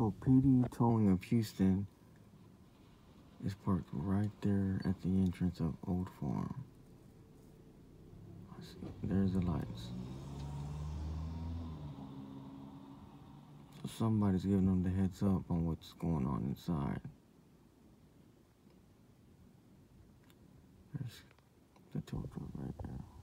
So PD Towing of Houston is parked right there at the entrance of Old Farm. I see. There's the lights. So somebody's giving them the heads up on what's going on inside. There's the tow truck right there.